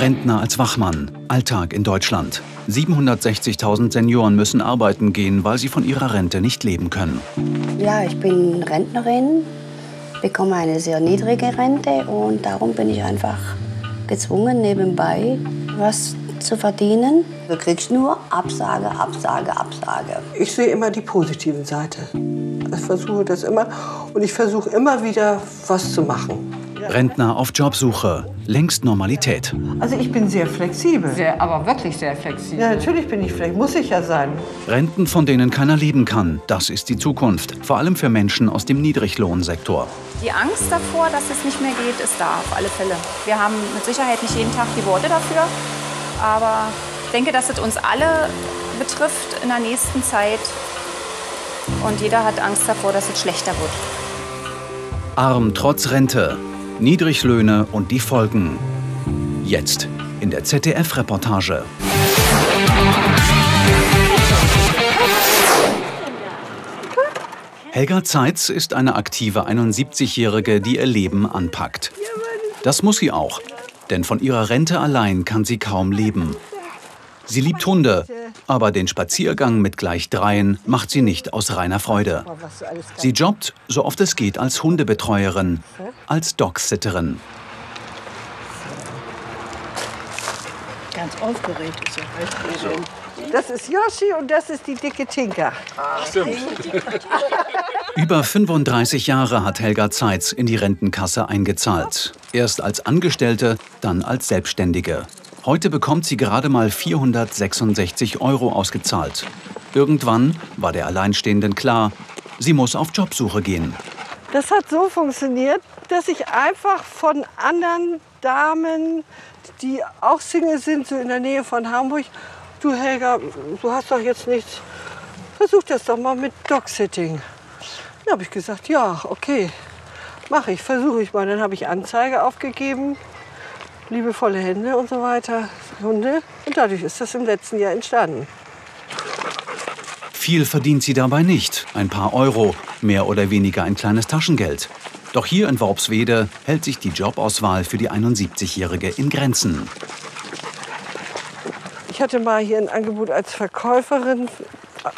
Rentner als Wachmann. Alltag in Deutschland. 760.000 Senioren müssen arbeiten gehen, weil sie von ihrer Rente nicht leben können. Ja, ich bin Rentnerin, bekomme eine sehr niedrige Rente und darum bin ich einfach gezwungen, nebenbei was zu verdienen. Du kriegst nur Absage, Absage, Absage. Ich sehe immer die positiven Seite. Ich versuche das immer und ich versuche immer wieder was zu machen. Rentner auf Jobsuche. Längst Normalität. Also ich bin sehr flexibel. Sehr, aber wirklich sehr flexibel. Ja, natürlich bin ich flexibel. Muss ich ja sein. Renten, von denen keiner leben kann. Das ist die Zukunft. Vor allem für Menschen aus dem Niedriglohnsektor. Die Angst davor, dass es nicht mehr geht, ist da auf alle Fälle. Wir haben mit Sicherheit nicht jeden Tag die Worte dafür. Aber ich denke, dass es uns alle betrifft in der nächsten Zeit. Und jeder hat Angst davor, dass es schlechter wird. Arm trotz Rente. Niedriglöhne und die Folgen. Jetzt in der ZDF-Reportage. Helga Zeitz ist eine aktive 71-Jährige, die ihr Leben anpackt. Das muss sie auch, denn von ihrer Rente allein kann sie kaum leben. Sie liebt Hunde, aber den Spaziergang mit gleich dreien macht sie nicht aus reiner Freude. Sie jobbt, so oft es geht, als Hundebetreuerin, als Dogsitterin. Ganz aufgeregt ist er. Das ist Yoshi und das ist die dicke Tinker. Über 35 Jahre hat Helga Zeitz in die Rentenkasse eingezahlt. Erst als Angestellte, dann als Selbstständige. Heute bekommt sie gerade mal 466 Euro ausgezahlt. Irgendwann war der Alleinstehenden klar, sie muss auf Jobsuche gehen. Das hat so funktioniert, dass ich einfach von anderen Damen, die auch Single sind, so in der Nähe von Hamburg, du Helga, du hast doch jetzt nichts, versuch das doch mal mit Dogsitting. Dann habe ich gesagt, ja, okay, mache ich, versuche ich mal. Dann habe ich Anzeige aufgegeben liebevolle Hände und so weiter, Hunde. Und dadurch ist das im letzten Jahr entstanden. Viel verdient sie dabei nicht. Ein paar Euro, mehr oder weniger ein kleines Taschengeld. Doch hier in Worpswede hält sich die Jobauswahl für die 71-Jährige in Grenzen. Ich hatte mal hier ein Angebot als Verkäuferin,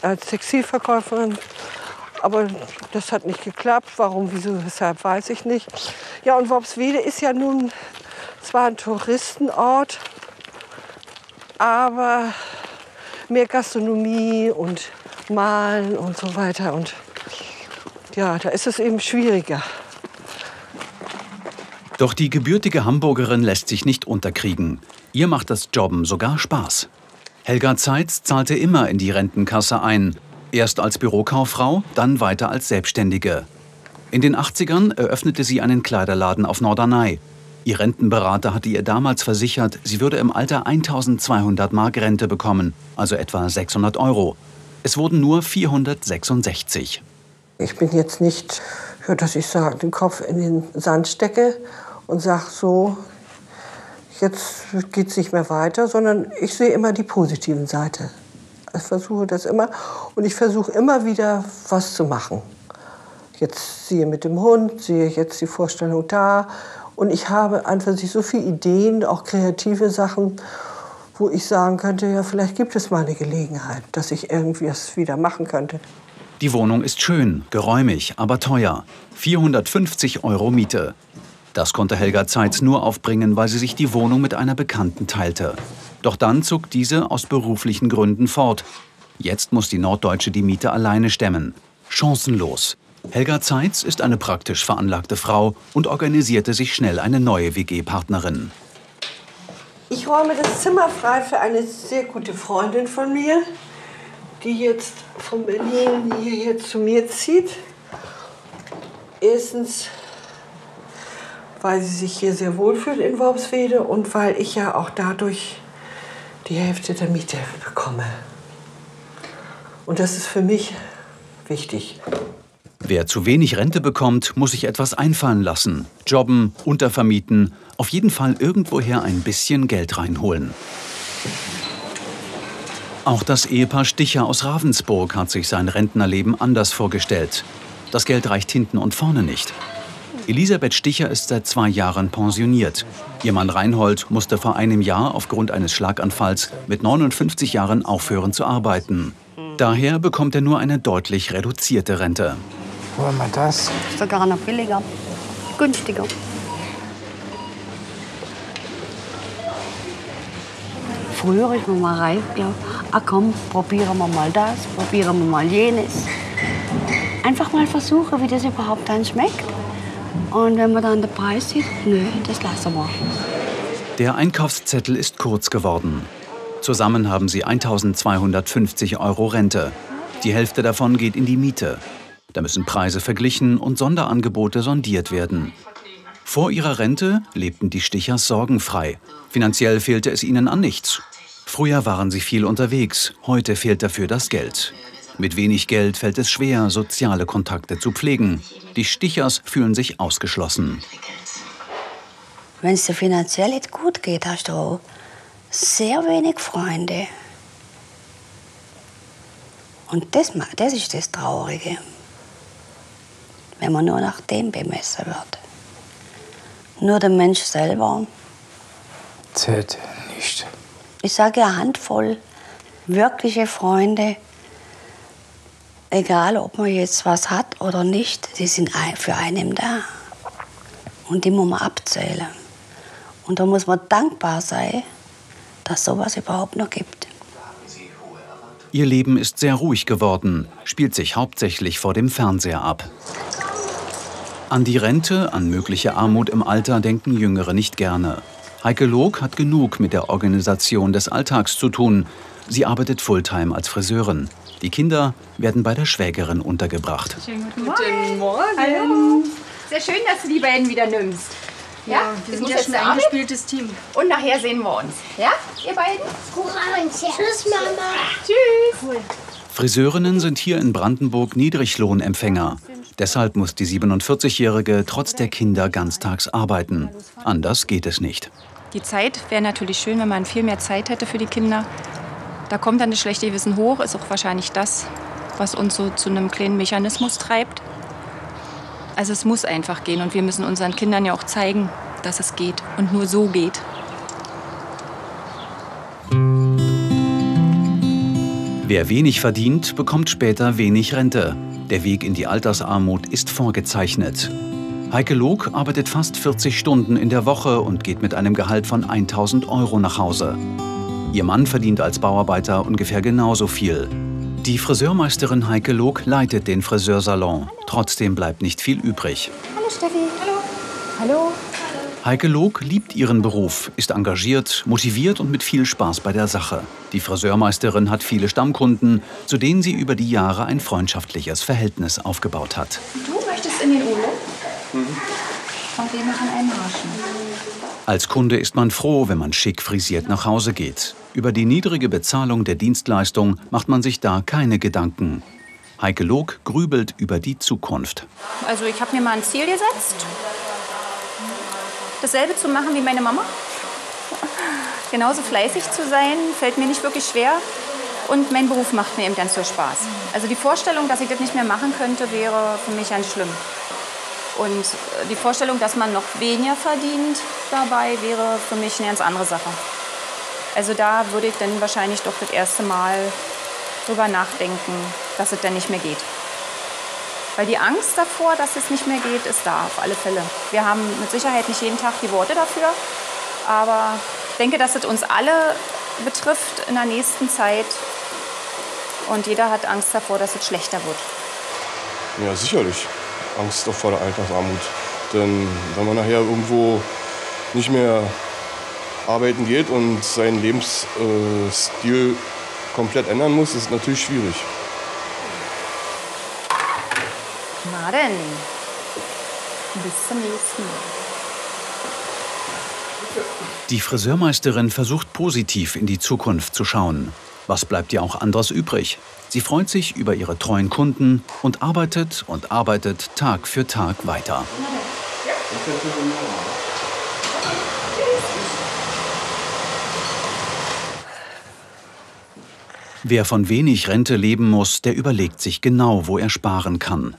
als Textilverkäuferin. Aber das hat nicht geklappt. Warum, wieso, weshalb, weiß ich nicht. Ja, und Worpswede ist ja nun zwar ein Touristenort, aber mehr Gastronomie und Malen und so weiter. Und ja, da ist es eben schwieriger. Doch die gebürtige Hamburgerin lässt sich nicht unterkriegen. Ihr macht das Jobben sogar Spaß. Helga Zeitz zahlte immer in die Rentenkasse ein. Erst als Bürokauffrau, dann weiter als Selbstständige. In den 80ern eröffnete sie einen Kleiderladen auf Norderney. Ihr Rentenberater hatte ihr damals versichert, sie würde im Alter 1200 Mark Rente bekommen, also etwa 600 Euro. Es wurden nur 466. Ich bin jetzt nicht, dass ich sage, den Kopf in den Sand stecke und sage so, jetzt geht es nicht mehr weiter, sondern ich sehe immer die positiven Seite. Ich versuche das immer und ich versuche immer wieder was zu machen. Jetzt sehe mit dem Hund, sehe jetzt die Vorstellung da und ich habe einfach so viele Ideen, auch kreative Sachen, wo ich sagen könnte, ja, vielleicht gibt es mal eine Gelegenheit, dass ich irgendwie es wieder machen könnte. Die Wohnung ist schön, geräumig, aber teuer. 450 Euro Miete. Das konnte Helga Zeitz nur aufbringen, weil sie sich die Wohnung mit einer Bekannten teilte. Doch dann zog diese aus beruflichen Gründen fort. Jetzt muss die Norddeutsche die Miete alleine stemmen. Chancenlos. Helga Zeitz ist eine praktisch veranlagte Frau und organisierte sich schnell eine neue WG-Partnerin. Ich räume das Zimmer frei für eine sehr gute Freundin von mir, die jetzt von Berlin hierher zu mir zieht. Erstens, weil sie sich hier sehr wohl fühlt in Worpswede und weil ich ja auch dadurch die Hälfte der Miete bekomme. Und das ist für mich wichtig. Wer zu wenig Rente bekommt, muss sich etwas einfallen lassen. Jobben, untervermieten, auf jeden Fall irgendwoher ein bisschen Geld reinholen. Auch das Ehepaar Sticher aus Ravensburg hat sich sein Rentnerleben anders vorgestellt. Das Geld reicht hinten und vorne nicht. Elisabeth Sticher ist seit zwei Jahren pensioniert. Ihr Mann Reinhold musste vor einem Jahr aufgrund eines Schlaganfalls mit 59 Jahren aufhören zu arbeiten. Daher bekommt er nur eine deutlich reduzierte Rente. Wollen wir das? Sogar noch billiger, günstiger. Früher ist man mal reif, ja. Ah komm, probieren wir mal das, probieren wir mal jenes. Einfach mal versuchen, wie das überhaupt dann schmeckt. Und wenn man dann den Preis sieht, nö, das lassen wir. Der Einkaufszettel ist kurz geworden. Zusammen haben sie 1250 Euro Rente. Die Hälfte davon geht in die Miete. Da müssen Preise verglichen und Sonderangebote sondiert werden. Vor ihrer Rente lebten die Stichers sorgenfrei. Finanziell fehlte es ihnen an nichts. Früher waren sie viel unterwegs, heute fehlt dafür das Geld. Mit wenig Geld fällt es schwer, soziale Kontakte zu pflegen. Die Stichers fühlen sich ausgeschlossen. Wenn es dir finanziell nicht gut geht, hast du sehr wenig Freunde. Und das, das ist das Traurige. Wenn man nur nach dem bemessen wird. Nur der Mensch selber. Zählt nicht. Ich sage eine Handvoll wirkliche Freunde, egal ob man jetzt was hat oder nicht, die sind für einen da. Und die muss man abzählen. Und da muss man dankbar sein, dass sowas überhaupt noch gibt. Ihr Leben ist sehr ruhig geworden, spielt sich hauptsächlich vor dem Fernseher ab. An die Rente, an mögliche Armut im Alter denken Jüngere nicht gerne. Heike Log hat genug mit der Organisation des Alltags zu tun. Sie arbeitet Fulltime als Friseurin. Die Kinder werden bei der Schwägerin untergebracht. Guten Morgen. Sehr schön, dass du die beiden wieder nimmst. Ja, wir ich sind ja jetzt schon ein eingespieltes Team. und nachher sehen wir uns. Ja, ihr beiden? Tschüss, Mama. Tschüss. Friseurinnen sind hier in Brandenburg Niedriglohnempfänger. Deshalb muss die 47-Jährige trotz der Kinder ganztags arbeiten. Anders geht es nicht. Die Zeit wäre natürlich schön, wenn man viel mehr Zeit hätte für die Kinder. Da kommt dann das schlechte Gewissen hoch, ist auch wahrscheinlich das, was uns so zu einem kleinen Mechanismus treibt. Also es muss einfach gehen und wir müssen unseren Kindern ja auch zeigen, dass es geht und nur so geht. Wer wenig verdient, bekommt später wenig Rente. Der Weg in die Altersarmut ist vorgezeichnet. Heike Log arbeitet fast 40 Stunden in der Woche und geht mit einem Gehalt von 1000 Euro nach Hause. Ihr Mann verdient als Bauarbeiter ungefähr genauso viel. Die Friseurmeisterin Heike Log leitet den Friseursalon. Trotzdem bleibt nicht viel übrig. Hallo Steffi. Hallo. Hallo. Heike Log liebt ihren Beruf, ist engagiert, motiviert und mit viel Spaß bei der Sache. Die Friseurmeisterin hat viele Stammkunden, zu denen sie über die Jahre ein freundschaftliches Verhältnis aufgebaut hat. Du möchtest in den Urlaub? Und wir machen einen Haarschnitt. Als Kunde ist man froh, wenn man schick frisiert nach Hause geht. Über die niedrige Bezahlung der Dienstleistung macht man sich da keine Gedanken. Heike Log grübelt über die Zukunft. Also ich habe mir mal ein Ziel gesetzt, dasselbe zu machen wie meine Mama. Genauso fleißig zu sein, fällt mir nicht wirklich schwer. Und mein Beruf macht mir eben ganz viel Spaß. Also die Vorstellung, dass ich das nicht mehr machen könnte, wäre für mich ganz schlimm. Und äh, die Vorstellung, dass man noch weniger verdient dabei, wäre für mich eine ganz andere Sache. Also da würde ich dann wahrscheinlich doch das erste Mal drüber nachdenken, dass es dann nicht mehr geht. Weil die Angst davor, dass es nicht mehr geht, ist da auf alle Fälle. Wir haben mit Sicherheit nicht jeden Tag die Worte dafür, aber ich denke, dass es uns alle betrifft in der nächsten Zeit. Und jeder hat Angst davor, dass es schlechter wird. Ja, sicherlich. Angst vor der Alltagsarmut. Denn wenn man nachher irgendwo nicht mehr arbeiten geht und seinen Lebensstil komplett ändern muss, ist es natürlich schwierig. Denn, bis zum nächsten Mal. Die Friseurmeisterin versucht positiv in die Zukunft zu schauen. Was bleibt ihr auch anderes übrig? Sie freut sich über ihre treuen Kunden und arbeitet und arbeitet Tag für Tag weiter. Wer von wenig Rente leben muss, der überlegt sich genau, wo er sparen kann.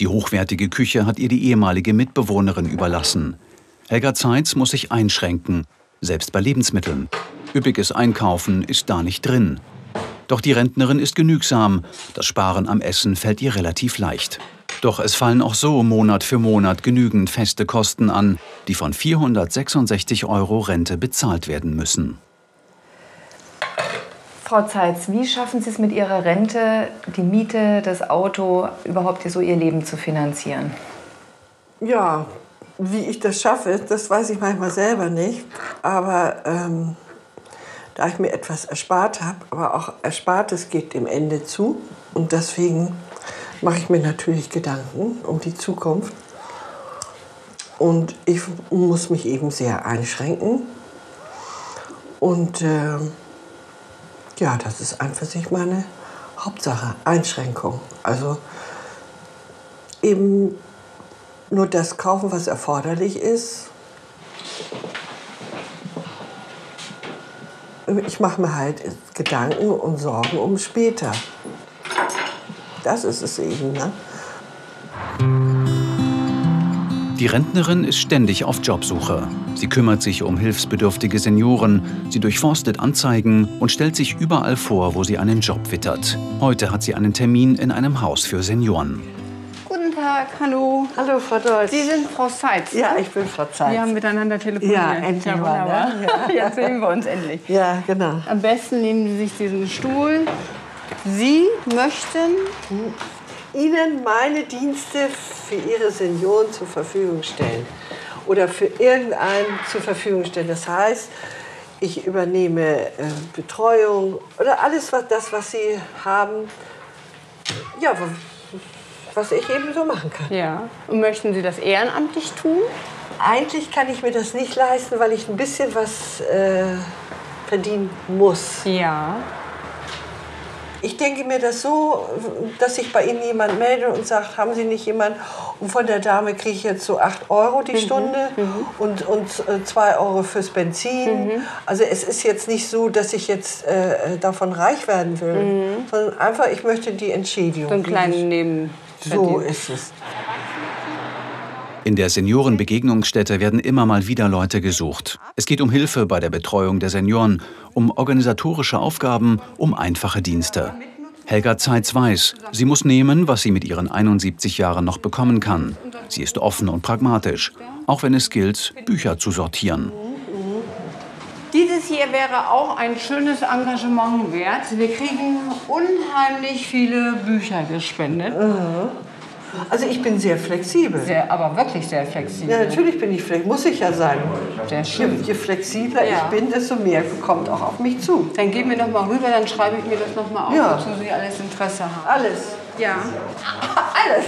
Die hochwertige Küche hat ihr die ehemalige Mitbewohnerin überlassen. Helga Zeitz muss sich einschränken, selbst bei Lebensmitteln. Üppiges Einkaufen ist da nicht drin. Doch die Rentnerin ist genügsam. Das Sparen am Essen fällt ihr relativ leicht. Doch es fallen auch so Monat für Monat genügend feste Kosten an, die von 466 Euro Rente bezahlt werden müssen. Frau Zeitz, wie schaffen Sie es mit Ihrer Rente, die Miete, das Auto, überhaupt so Ihr Leben zu finanzieren? Ja, wie ich das schaffe, das weiß ich manchmal selber nicht. Aber ähm, da ich mir etwas erspart habe, aber auch Erspartes geht dem Ende zu. Und deswegen mache ich mir natürlich Gedanken um die Zukunft. Und ich muss mich eben sehr einschränken. Und äh, ja, das ist einfach sich meine Hauptsache, Einschränkung. Also eben nur das kaufen, was erforderlich ist. Ich mache mir halt Gedanken und Sorgen um später. Das ist es eben. Ne? Die Rentnerin ist ständig auf Jobsuche. Sie kümmert sich um hilfsbedürftige Senioren, sie durchforstet Anzeigen und stellt sich überall vor, wo sie einen Job wittert. Heute hat sie einen Termin in einem Haus für Senioren. Guten Tag, hallo. Hallo, Frau Deutsch. Sie sind Frau Seitz. Ja, ich bin Frau Zeitz. Wir haben miteinander telefoniert. Ja, endlich ja, mal, wunderbar. ne? Ja. Jetzt sehen wir uns endlich. Ja, genau. Am besten nehmen Sie sich diesen Stuhl. Sie möchten Ihnen meine Dienste für Ihre Senioren zur Verfügung stellen oder für irgendeinen zur Verfügung stellen. Das heißt, ich übernehme äh, Betreuung oder alles, was, das, was Sie haben, ja, wa- was ich eben so machen kann. Ja. Und möchten Sie das ehrenamtlich tun? Eigentlich kann ich mir das nicht leisten, weil ich ein bisschen was äh, verdienen muss. Ja. Ich denke mir das so, dass sich bei Ihnen jemand meldet und sagt, haben Sie nicht jemanden? Und von der Dame kriege ich jetzt so 8 Euro die Stunde und, und 2 Euro fürs Benzin. Also es ist jetzt nicht so, dass ich jetzt äh, davon reich werden will, sondern einfach, ich möchte die Entschädigung. So einen kleinen Neben. So ist es. In der Seniorenbegegnungsstätte werden immer mal wieder Leute gesucht. Es geht um Hilfe bei der Betreuung der Senioren, um organisatorische Aufgaben, um einfache Dienste. Helga Zeitz weiß, sie muss nehmen, was sie mit ihren 71 Jahren noch bekommen kann. Sie ist offen und pragmatisch, auch wenn es gilt, Bücher zu sortieren. Dieses hier wäre auch ein schönes Engagement wert. Wir kriegen unheimlich viele Bücher gespendet. Also ich bin sehr flexibel. Sehr, aber wirklich sehr flexibel. Ja, natürlich bin ich flexibel, muss ich ja sein. Sehr Je, schön. je flexibler Ja. ich bin, desto mehr kommt auch auf mich zu. Dann gehen wir noch mal rüber, dann schreibe ich mir das noch mal auf, Ja. wozu Sie alles Interesse haben. Alles. Ja. Alles.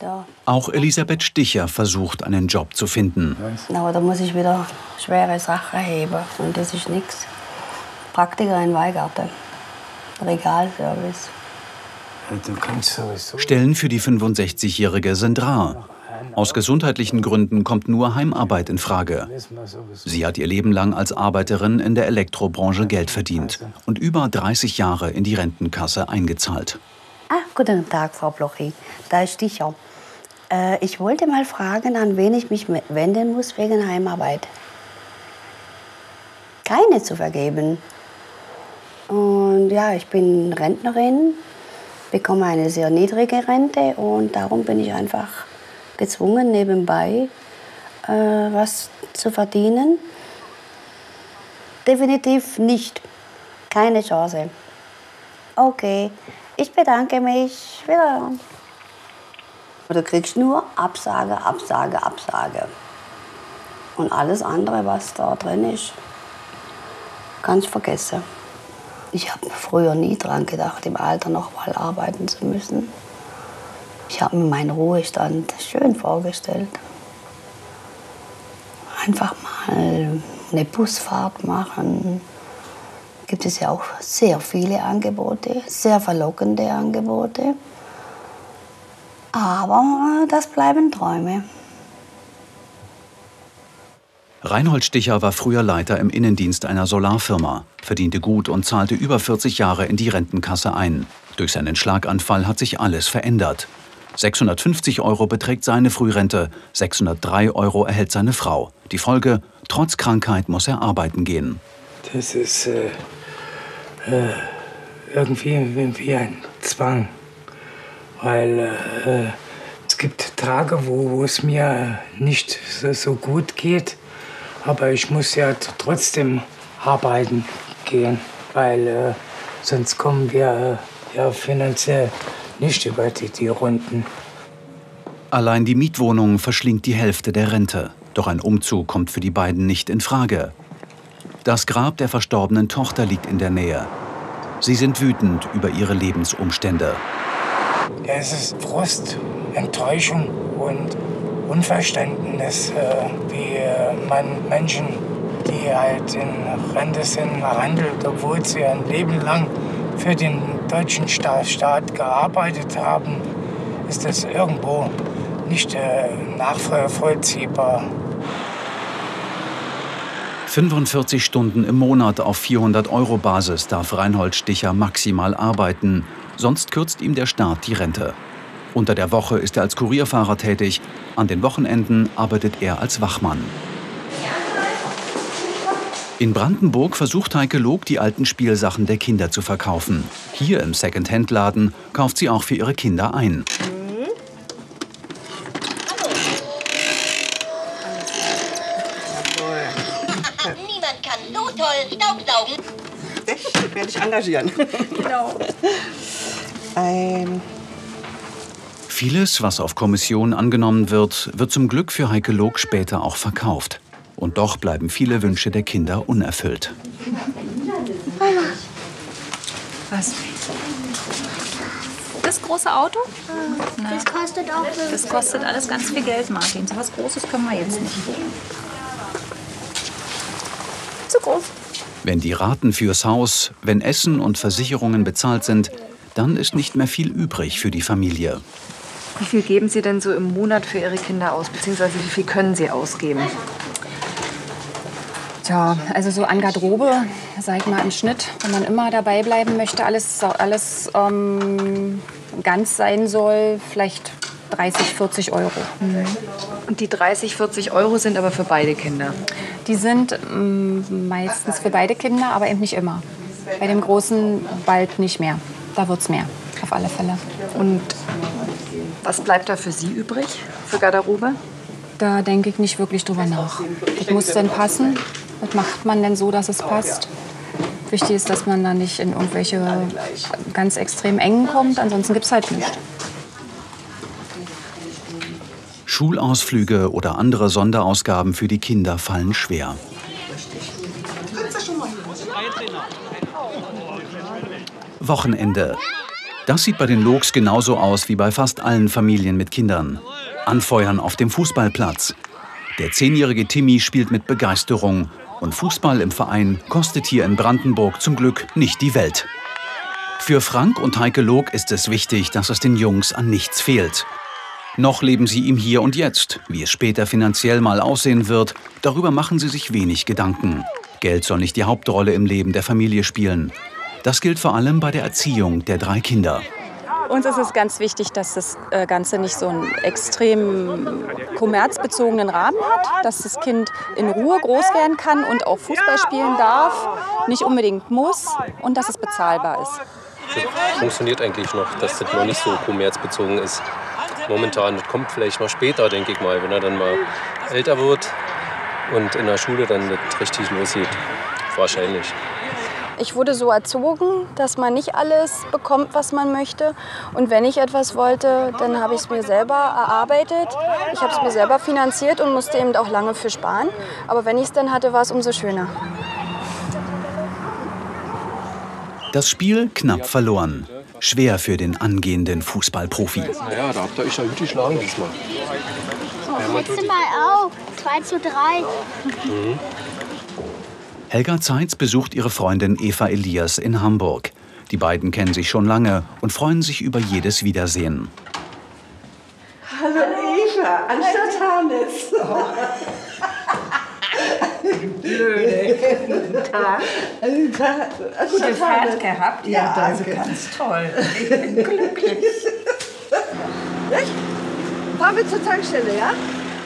Da. Auch Elisabeth Sticher versucht, einen Job zu finden. Aber da muss ich wieder schwere Sachen heben. Und das ist nichts. Praktiker in Weigarten. Regalservice. Stellen für die 65-Jährige sind rar. Aus gesundheitlichen Gründen kommt nur Heimarbeit in Frage. Sie hat ihr Leben lang als Arbeiterin in der Elektrobranche Geld verdient und über 30 Jahre in die Rentenkasse eingezahlt. Ah, guten Tag, Frau Blochi. Da ist Sticher. Äh, ich wollte mal fragen, an wen ich mich wenden muss wegen Heimarbeit. Keine zu vergeben. Und ja, ich bin Rentnerin, bekomme eine sehr niedrige Rente und darum bin ich einfach gezwungen, nebenbei äh, was zu verdienen. Definitiv nicht. Keine Chance. Okay, ich bedanke mich. Wieder. Du kriegst nur Absage, Absage, Absage. Und alles andere, was da drin ist, kannst du vergessen. Ich habe früher nie dran gedacht, im Alter noch mal arbeiten zu müssen. Ich habe mir meinen Ruhestand schön vorgestellt. Einfach mal eine Busfahrt machen. Gibt es ja auch sehr viele Angebote, sehr verlockende Angebote. Aber das bleiben Träume. Reinhold Sticher war früher Leiter im Innendienst einer Solarfirma, verdiente gut und zahlte über 40 Jahre in die Rentenkasse ein. Durch seinen Schlaganfall hat sich alles verändert. 650 Euro beträgt seine Frührente, 603 Euro erhält seine Frau. Die Folge, trotz Krankheit muss er arbeiten gehen. Das ist äh, äh, irgendwie wie ein Zwang. Weil äh, es gibt Tage, wo, wo es mir nicht so, so gut geht. Aber ich muss ja trotzdem arbeiten gehen, weil äh, sonst kommen wir äh, ja finanziell nicht über die, die Runden. Allein die Mietwohnung verschlingt die Hälfte der Rente. Doch ein Umzug kommt für die beiden nicht in Frage. Das Grab der verstorbenen Tochter liegt in der Nähe. Sie sind wütend über ihre Lebensumstände. Es ist Frust, Enttäuschung und Unverständnis, äh, wie äh, man Menschen, die halt in Rente sind, behandelt, obwohl sie ein Leben lang für den deutschen Staat gearbeitet haben, ist das irgendwo nicht äh, nachvollziehbar. 45 Stunden im Monat auf 400 Euro Basis darf Reinhold Sticher maximal arbeiten, sonst kürzt ihm der Staat die Rente. Unter der Woche ist er als Kurierfahrer tätig, an den Wochenenden arbeitet er als Wachmann. In Brandenburg versucht Heike Log, die alten Spielsachen der Kinder zu verkaufen. Hier im Second-Hand-Laden kauft sie auch für ihre Kinder ein. Niemand kann so toll Staubsaugen. Ich werde dich engagieren. Genau. Ein Vieles, was auf Kommission angenommen wird, wird zum Glück für Heike Log später auch verkauft. Und doch bleiben viele Wünsche der Kinder unerfüllt. Was? Das große Auto? Na, Das kostet auch das kostet alles ganz viel Geld, Martin. So was Großes können wir jetzt nicht. Zu groß. Wenn die Raten fürs Haus, wenn Essen und Versicherungen bezahlt sind, dann ist nicht mehr viel übrig für die Familie. Wie viel geben Sie denn so im Monat für Ihre Kinder aus? Beziehungsweise wie viel können Sie ausgeben? Tja, also so an Garderobe, sag ich mal im Schnitt, wenn man immer dabei bleiben möchte, alles, alles ähm, ganz sein soll, vielleicht 30, 40 Euro. Und die 30, 40 Euro sind aber für beide Kinder. Die sind ähm, meistens für beide Kinder, aber eben nicht immer. Bei dem Großen bald nicht mehr. Da wird's mehr, auf alle Fälle. Und was bleibt da für Sie übrig, für Garderobe? Da denke ich nicht wirklich drüber nach. Das muss denn passen. Was macht man denn so, dass es passt? Wichtig ist, dass man da nicht in irgendwelche ganz extrem engen kommt. Ansonsten gibt es halt nichts. Schulausflüge oder andere Sonderausgaben für die Kinder fallen schwer. Wochenende. Das sieht bei den Logs genauso aus wie bei fast allen Familien mit Kindern. Anfeuern auf dem Fußballplatz. Der zehnjährige Timmy spielt mit Begeisterung und Fußball im Verein kostet hier in Brandenburg zum Glück nicht die Welt. Für Frank und Heike Log ist es wichtig, dass es den Jungs an nichts fehlt. Noch leben sie im Hier und Jetzt. Wie es später finanziell mal aussehen wird, darüber machen sie sich wenig Gedanken. Geld soll nicht die Hauptrolle im Leben der Familie spielen. Das gilt vor allem bei der Erziehung der drei Kinder. Uns ist es ganz wichtig, dass das äh, Ganze nicht so einen extrem kommerzbezogenen Rahmen hat, dass das Kind in Ruhe groß werden kann und auch Fußball spielen darf, nicht unbedingt muss und dass es bezahlbar ist. Das funktioniert eigentlich noch, dass das noch nicht so kommerzbezogen ist. Momentan, das kommt vielleicht noch später, denke ich mal, wenn er dann mal älter wird und in der Schule dann das richtig losgeht. Wahrscheinlich. Ich wurde so erzogen, dass man nicht alles bekommt, was man möchte. Und wenn ich etwas wollte, dann habe ich es mir selber erarbeitet. Ich habe es mir selber finanziert und musste eben auch lange für sparen. Aber wenn ich es dann hatte, war es umso schöner. Das Spiel knapp verloren. Schwer für den angehenden Fußballprofi. Naja, da habt ihr euch ja gut geschlagen diesmal. Letztes Mal auch. 2 zu 3. Mhm. Helga Zeitz besucht ihre Freundin Eva Elias in Hamburg. Die beiden kennen sich schon lange und freuen sich über jedes Wiedersehen. Hallo Eva, anstatt Hannes. Blöde. Guten Tag. Guten Tag. Gute Fahrt gehabt? Ja, Ja, also danke. ganz toll. Ich bin glücklich. Fahren wir zur Tankstelle, ja?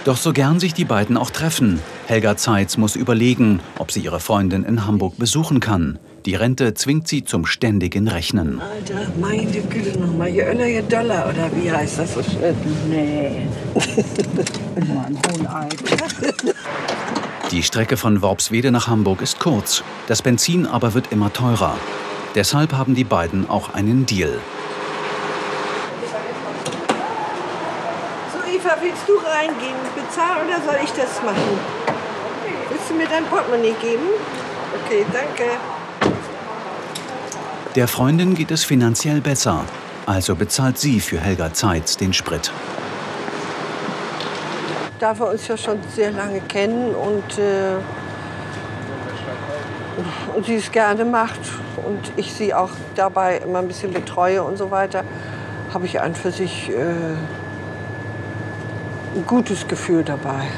Doch so gern sich die beiden auch treffen, Helga Zeitz muss überlegen, ob sie ihre Freundin in Hamburg besuchen kann. Die Rente zwingt sie zum ständigen Rechnen. Alter, meine Güte nochmal. Je Öller, je Dollar, oder wie heißt das so schön? Nee. Hohen Alter. Die Strecke von Worpswede nach Hamburg ist kurz. Das Benzin aber wird immer teurer. Deshalb haben die beiden auch einen Deal. So, Eva, willst du reingehen und bezahlen oder soll ich das machen? Willst du mir dein Portemonnaie geben? Okay, danke. Der Freundin geht es finanziell besser. Also bezahlt sie für Helga Zeitz den Sprit. Da wir uns ja schon sehr lange kennen und, äh, und sie es gerne macht und ich sie auch dabei immer ein bisschen betreue und so weiter, habe ich an für sich äh, ein gutes Gefühl dabei.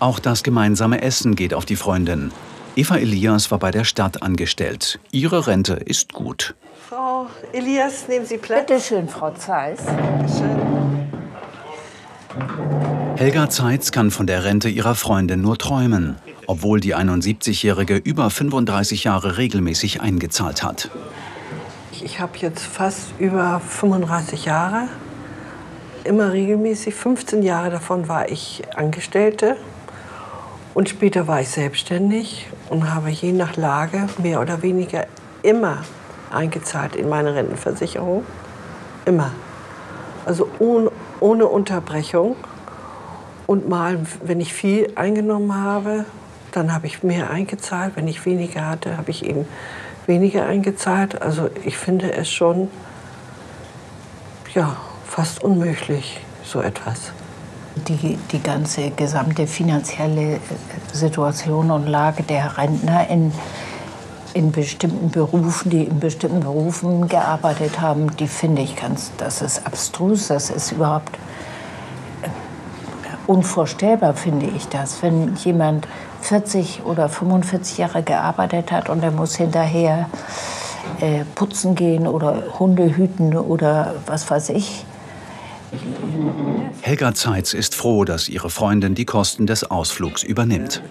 Auch das gemeinsame Essen geht auf die Freundin. Eva Elias war bei der Stadt angestellt. Ihre Rente ist gut. Frau Elias, nehmen Sie Platz. Bitte schön, Frau Zeiss. Helga Zeitz kann von der Rente ihrer Freundin nur träumen, obwohl die 71-Jährige über 35 Jahre regelmäßig eingezahlt hat. Ich habe jetzt fast über 35 Jahre, immer regelmäßig. 15 Jahre davon war ich Angestellte und später war ich selbstständig und habe je nach Lage mehr oder weniger immer eingezahlt in meine Rentenversicherung. Immer. Also ohne, ohne Unterbrechung. Und mal, wenn ich viel eingenommen habe, dann habe ich mehr eingezahlt. Wenn ich weniger hatte, habe ich eben weniger eingezahlt. Also ich finde es schon ja, fast unmöglich, so etwas. Die, die ganze gesamte finanzielle äh, Situation und Lage der Rentner in, in bestimmten Berufen, die in bestimmten Berufen gearbeitet haben, die finde ich ganz, das ist abstrus, das ist überhaupt äh, unvorstellbar, finde ich das. Wenn jemand 40 oder 45 Jahre gearbeitet hat und er muss hinterher äh, putzen gehen oder Hunde hüten oder was weiß ich. Helga Zeitz ist froh, dass ihre Freundin die Kosten des Ausflugs übernimmt.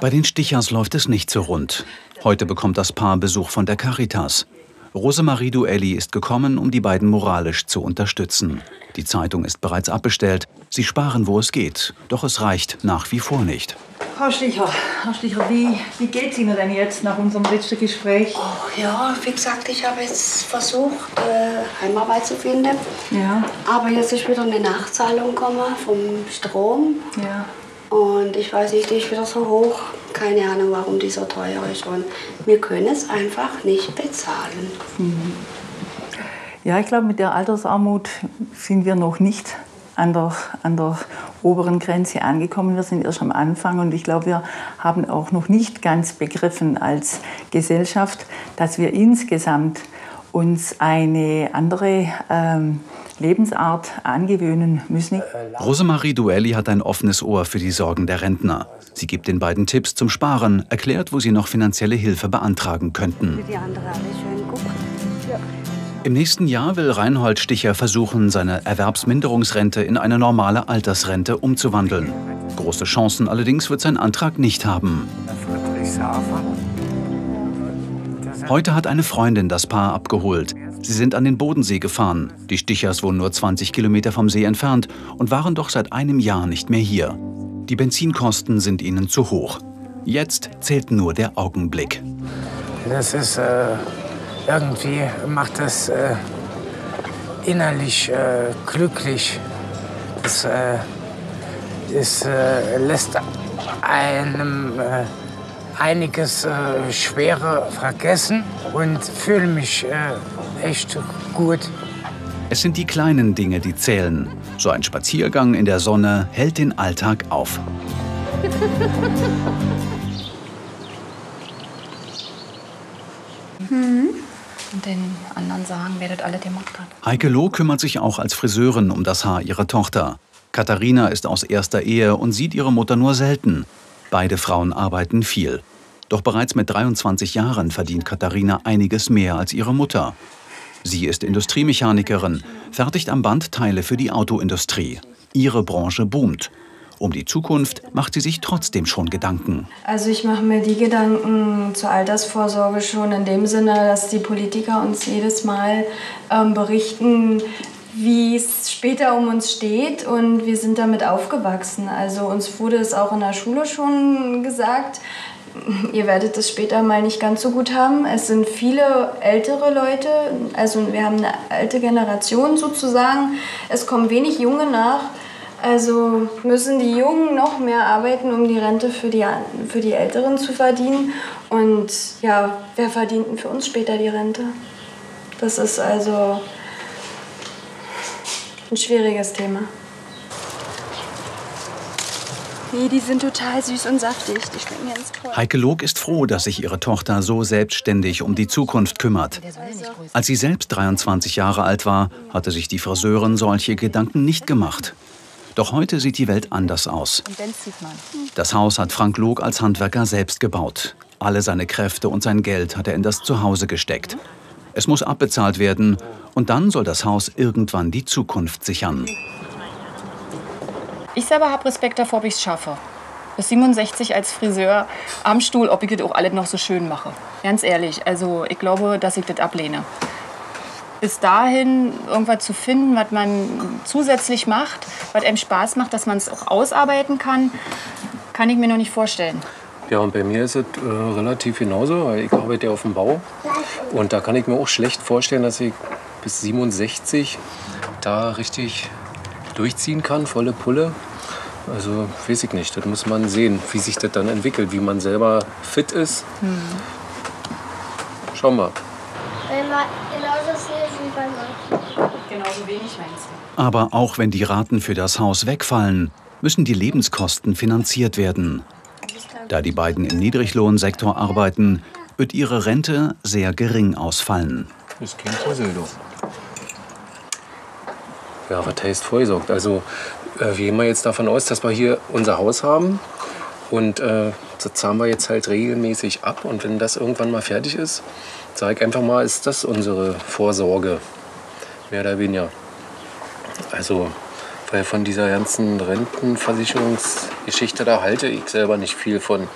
Bei den Stichers läuft es nicht so rund. Heute bekommt das Paar Besuch von der Caritas. Rosemarie Duelli ist gekommen, um die beiden moralisch zu unterstützen. Die Zeitung ist bereits abbestellt. Sie sparen, wo es geht. Doch es reicht nach wie vor nicht. Frau Sticher, Frau Sticher wie, wie geht es Ihnen denn jetzt nach unserem letzten Gespräch? Oh, ja, wie gesagt, ich habe jetzt versucht, äh, Heimarbeit zu finden. Ja. Aber jetzt ist wieder eine Nachzahlung gekommen vom Strom. Ja. Und ich weiß nicht, die ist wieder so hoch. Keine Ahnung, warum die so teuer ist. Und wir können es einfach nicht bezahlen. Ja, ich glaube, mit der Altersarmut sind wir noch nicht an der, an der oberen Grenze angekommen. Wir sind erst am Anfang und ich glaube, wir haben auch noch nicht ganz begriffen als Gesellschaft, dass wir insgesamt uns eine andere ähm, Lebensart angewöhnen müssen. Rosemarie Duelli hat ein offenes Ohr für die Sorgen der Rentner. Sie gibt den beiden Tipps zum Sparen, erklärt, wo sie noch finanzielle Hilfe beantragen könnten. Im nächsten Jahr will Reinhold Sticher versuchen, seine Erwerbsminderungsrente in eine normale Altersrente umzuwandeln. Große Chancen allerdings wird sein Antrag nicht haben. Heute hat eine Freundin das Paar abgeholt. Sie sind an den Bodensee gefahren. Die Stichers wohnen nur 20 Kilometer vom See entfernt und waren doch seit einem Jahr nicht mehr hier. Die Benzinkosten sind ihnen zu hoch. Jetzt zählt nur der Augenblick. Das ist äh, irgendwie macht das äh, innerlich äh, glücklich. Das, äh, es äh, lässt einem äh, einiges äh, Schwere vergessen und fühle mich äh, echt gut. Es sind die kleinen Dinge, die zählen. So ein Spaziergang in der Sonne hält den Alltag auf. Und den anderen sagen, wer das alle hat. Heike Loh kümmert sich auch als Friseurin um das Haar ihrer Tochter. Katharina ist aus erster Ehe und sieht ihre Mutter nur selten. Beide Frauen arbeiten viel. Doch bereits mit 23 Jahren verdient Katharina einiges mehr als ihre Mutter. Sie ist Industriemechanikerin, fertigt am Band Teile für die Autoindustrie. Ihre Branche boomt. Um die Zukunft macht sie sich trotzdem schon Gedanken. Also ich mache mir die Gedanken zur Altersvorsorge schon in dem Sinne, dass die Politiker uns jedes Mal ähm, berichten, wie es später um uns steht und wir sind damit aufgewachsen. Also uns wurde es auch in der Schule schon gesagt, ihr werdet es später mal nicht ganz so gut haben. Es sind viele ältere Leute, also wir haben eine alte Generation sozusagen. Es kommen wenig Junge nach. Also müssen die Jungen noch mehr arbeiten, um die Rente für die, für die Älteren zu verdienen. Und ja, wer verdient denn für uns später die Rente? Das ist also ein schwieriges Thema. Nee, die sind total süß und saftig. Die schmecken ganz toll. Heike Log ist froh, dass sich ihre Tochter so selbstständig um die Zukunft kümmert. Als sie selbst 23 Jahre alt war, hatte sich die Friseurin solche Gedanken nicht gemacht. Doch heute sieht die Welt anders aus. Das Haus hat Frank Log als Handwerker selbst gebaut. Alle seine Kräfte und sein Geld hat er in das Zuhause gesteckt. Es muss abbezahlt werden und dann soll das Haus irgendwann die Zukunft sichern. Ich selber habe Respekt davor, ob ich es schaffe. Bis 67 als Friseur am Stuhl, ob ich das auch alles noch so schön mache. Ganz ehrlich, also ich glaube, dass ich das ablehne. Bis dahin irgendwas zu finden, was man zusätzlich macht, was einem Spaß macht, dass man es auch ausarbeiten kann, kann ich mir noch nicht vorstellen. Ja, und bei mir ist es äh, relativ genauso, weil ich arbeite ja auf dem Bau. Und da kann ich mir auch schlecht vorstellen, dass ich bis 67 da richtig durchziehen kann, volle Pulle. Also weiß ich nicht, das muss man sehen, wie sich das dann entwickelt, wie man selber fit ist. Hm. Schauen wir. Genauso viel wie bei euch. Genauso wenig meinst Aber auch wenn die Raten für das Haus wegfallen, müssen die Lebenskosten finanziert werden. Da die beiden im Niedriglohnsektor arbeiten, wird ihre Rente sehr gering ausfallen. Das klingt so Was heißt vorgesorgt? Also, äh, wir gehen mal jetzt davon aus, dass wir hier unser Haus haben. Und äh, das zahlen wir jetzt halt regelmäßig ab. Und wenn das irgendwann mal fertig ist, sage ich einfach mal, ist das unsere Vorsorge. Mehr oder weniger. Also, weil von dieser ganzen Rentenversicherungsgeschichte, da halte ich selber nicht viel von.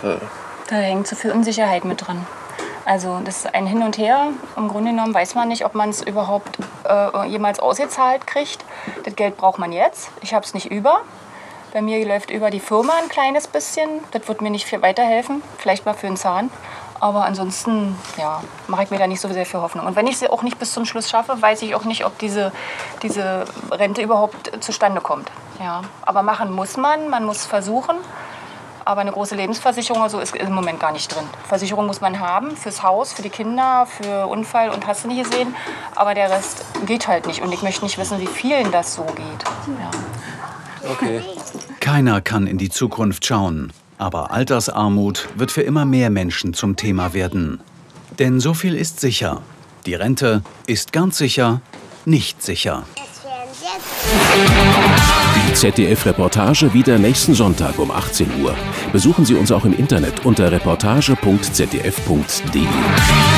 Da, Da hängt zu viel Unsicherheit mit dran. Also das ist ein Hin und Her. Im Grunde genommen weiß man nicht, ob man es überhaupt äh, jemals ausgezahlt kriegt. Das Geld braucht man jetzt. Ich habe es nicht über. Bei mir läuft über die Firma ein kleines bisschen. Das wird mir nicht viel weiterhelfen. Vielleicht mal für einen Zahn. Aber ansonsten ja, mache ich mir da nicht so sehr viel Hoffnung. Und wenn ich sie auch nicht bis zum Schluss schaffe, weiß ich auch nicht, ob diese, diese Rente überhaupt zustande kommt. Ja. Aber machen muss man, man muss versuchen. Aber eine große Lebensversicherung oder so ist im Moment gar nicht drin. Versicherung muss man haben fürs Haus, für die Kinder, für Unfall und hast du nicht gesehen. Aber der Rest geht halt nicht. Und ich möchte nicht wissen, wie vielen das so geht. Ja. Okay. Keiner kann in die Zukunft schauen. Aber Altersarmut wird für immer mehr Menschen zum Thema werden. Denn so viel ist sicher. Die Rente ist ganz sicher nicht sicher. Die ZDF-Reportage wieder nächsten Sonntag um 18 Uhr. Besuchen Sie uns auch im Internet unter reportage.zdf.de.